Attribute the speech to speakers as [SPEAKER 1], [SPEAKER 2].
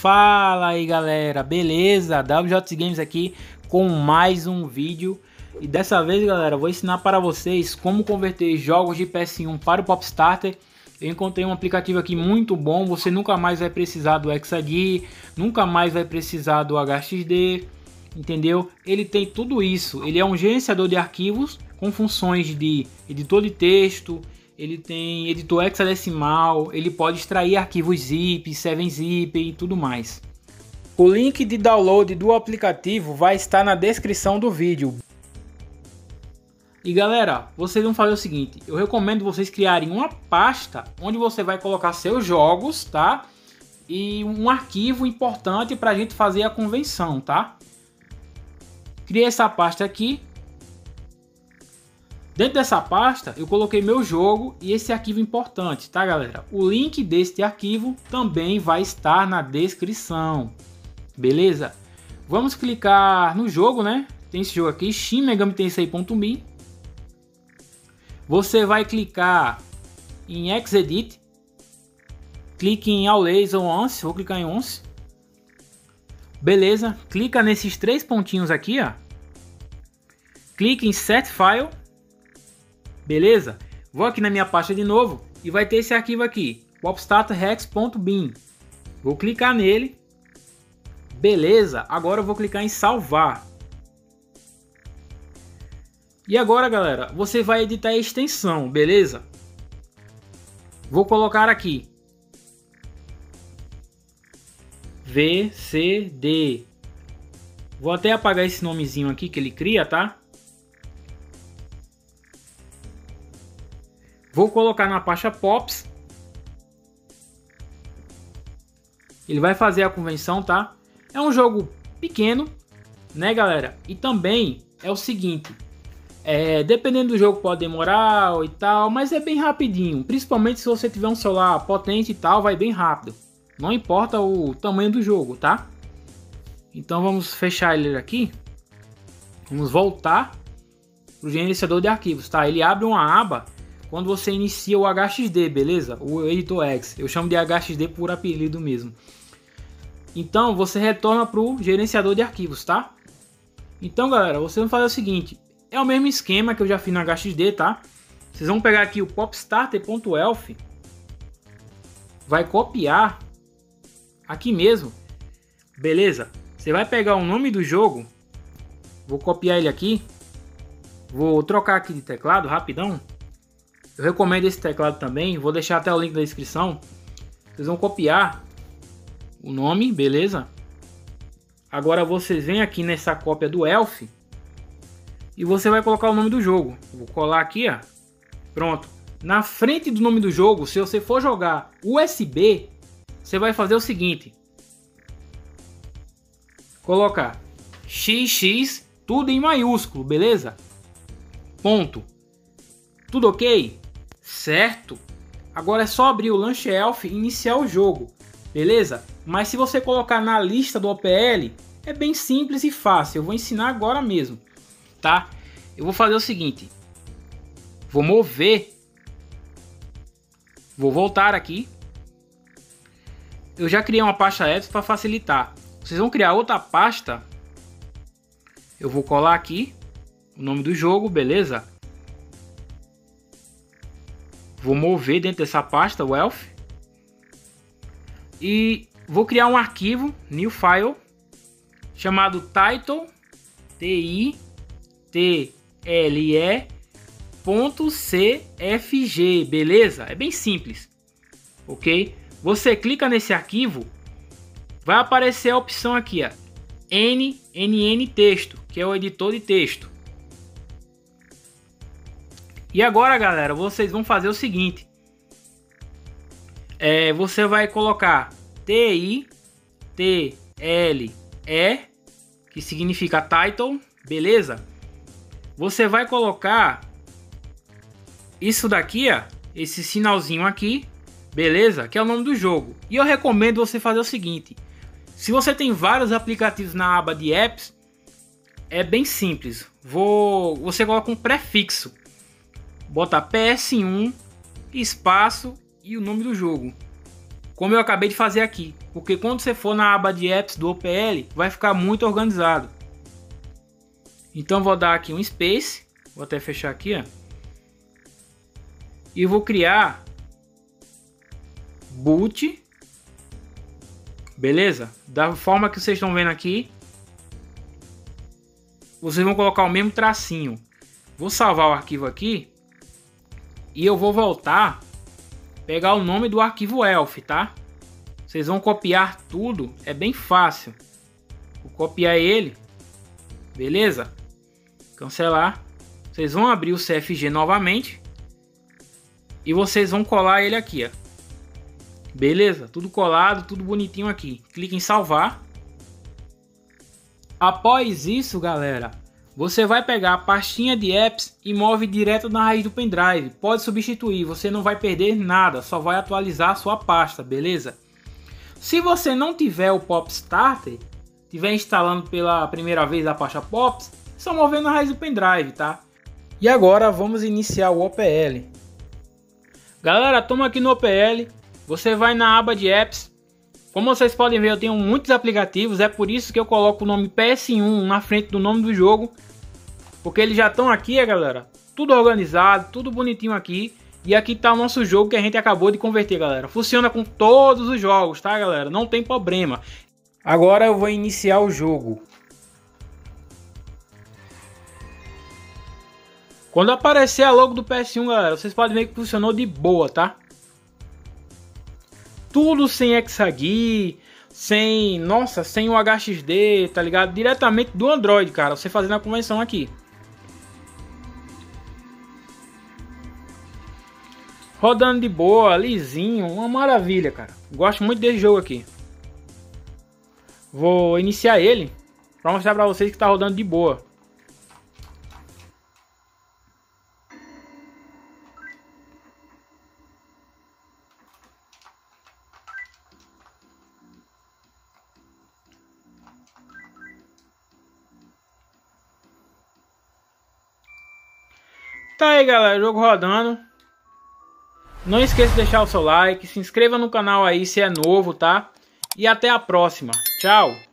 [SPEAKER 1] Fala aí galera, beleza? WJ Games aqui com mais um vídeo. E dessa vez galera vou ensinar para vocês como converter jogos de PS1 para o Popstarter. Eu encontrei um aplicativo aqui muito bom, você nunca mais vai precisar do Exagui, nunca mais vai precisar do HXD, entendeu? Ele tem tudo isso, ele é um gerenciador de arquivos com funções de editor de texto, ele tem editor hexadecimal, ele pode extrair arquivos zip, 7zip e tudo mais. O link de download do aplicativo vai estar na descrição do vídeo. E galera, vocês vão fazer o seguinte, eu recomendo vocês criarem uma pasta onde você vai colocar seus jogos, tá? E um arquivo importante para a gente fazer a convenção, tá? Criei essa pasta aqui, Dentro dessa pasta eu coloquei meu jogo e esse arquivo importante, tá galera? O link deste arquivo também vai estar na descrição, beleza? Vamos clicar no jogo, né? Tem esse jogo aqui, Shin Megami Tensei.me. Você vai clicar em Xedit, clique em Always ou Once, vou clicar em Once. Beleza, clica nesses três pontinhos aqui, ó. Clique em Set File Beleza? Vou aqui na minha pasta de novo e vai ter esse arquivo aqui, popstarterhex.bin. Vou clicar nele. Beleza, agora eu vou clicar em salvar. E agora, galera, você vai editar a extensão, beleza? Vou colocar aqui VCD. Vou até apagar esse nomezinho aqui que ele cria, tá? Vou colocar na pasta Pops. Ele vai fazer a convenção, tá? É um jogo pequeno, né, galera? E também é o seguinte, é, dependendo do jogo pode demorar e tal, mas é bem rapidinho. Principalmente se você tiver um celular potente e tal, vai bem rápido. Não importa o tamanho do jogo, tá? Então vamos fechar ele aqui. Vamos voltar para o gerenciador de arquivos, tá? Ele abre uma aba quando você inicia o HXD, beleza? O Editor X. Eu chamo de HXD por apelido mesmo. Então você retorna para o gerenciador de arquivos, tá? Então, galera, vocês vão fazer o seguinte: é o mesmo esquema que eu já fiz no HXD, tá? Vocês vão pegar aqui o popstarter.elf, vai copiar aqui mesmo, beleza? Você vai pegar o nome do jogo, vou copiar ele aqui, vou trocar aqui de teclado rapidão. Eu recomendo esse teclado também, vou deixar até o link na descrição. Vocês vão copiar o nome, beleza? Agora vocês vêm aqui nessa cópia do Elf e você vai colocar o nome do jogo. Vou colar aqui, ó. Pronto. Na frente do nome do jogo, se você for jogar USB, você vai fazer o seguinte: colocar XX tudo em maiúsculo, beleza? Ponto. Tudo ok? Certo? Agora é só abrir o Launch Elf e iniciar o jogo, beleza? Mas se você colocar na lista do OPL, é bem simples e fácil. Eu vou ensinar agora mesmo, tá? Eu vou fazer o seguinte. Vou mover. Vou voltar aqui. Eu já criei uma pasta Apps para facilitar. Vocês vão criar outra pasta. Eu vou colar aqui o nome do jogo, beleza? Vou mover dentro dessa pasta, Elf. E vou criar um arquivo, new file, chamado title, t i t l e .cfg, beleza? É bem simples, ok? Você clica nesse arquivo, vai aparecer a opção aqui, ó, NNN texto, que é o editor de texto. E agora, galera, vocês vão fazer o seguinte. É, você vai colocar TI, T-L-E, que significa title, beleza? Você vai colocar isso daqui, ó, esse sinalzinho aqui, beleza? Que é o nome do jogo. E eu recomendo você fazer o seguinte. Se você tem vários aplicativos na aba de apps, é bem simples. Vou, você coloca um prefixo bota PS1, espaço e o nome do jogo. como eu acabei de fazer aqui. Porque quando você for na aba de apps do OPL, vai ficar muito organizado. Então vou dar aqui um space, vou até fechar aqui, ó. E vou criar boot. Beleza? Da forma que vocês estão vendo aqui. Vocês vão colocar o mesmo tracinho. Vou salvar o arquivo aqui. E eu vou voltar pegar o nome do arquivo elf, tá? Vocês vão copiar tudo, é bem fácil. Vou copiar ele, beleza? Cancelar. Vocês vão abrir o CFG novamente e vocês vão colar ele aqui, ó. Beleza? Tudo colado, tudo bonitinho aqui. Clique em salvar. Após isso, galera, você vai pegar a pastinha de apps e move direto na raiz do pendrive. Pode substituir, você não vai perder nada, só vai atualizar a sua pasta, beleza? Se você não tiver o Pop Starter, tiver instalando pela primeira vez a pasta Pops, só mover na raiz do pendrive, tá? E agora vamos iniciar o OPL. Galera, toma aqui no OPL, você vai na aba de apps. Como vocês podem ver, eu tenho muitos aplicativos, é por isso que eu coloco o nome PS1 na frente do nome do jogo porque eles já estão aqui, galera. Tudo organizado, tudo bonitinho aqui. E aqui está o nosso jogo que a gente acabou de converter, galera. Funciona com todos os jogos, tá, galera? Não tem problema. Agora eu vou iniciar o jogo. Quando aparecer a logo do PS1, galera, vocês podem ver que funcionou de boa, tá? Tudo sem Exagui, sem, nossa, sem o HXD, tá ligado? Diretamente do Android, cara, você fazendo a convenção aqui. Rodando de boa, lisinho, uma maravilha, cara. Gosto muito desse jogo aqui. Vou iniciar ele para mostrar para vocês que está rodando de boa. Tá aí galera, jogo rodando. Não esqueça de deixar o seu like, se inscreva no canal aí se é novo, tá? E até a próxima. Tchau!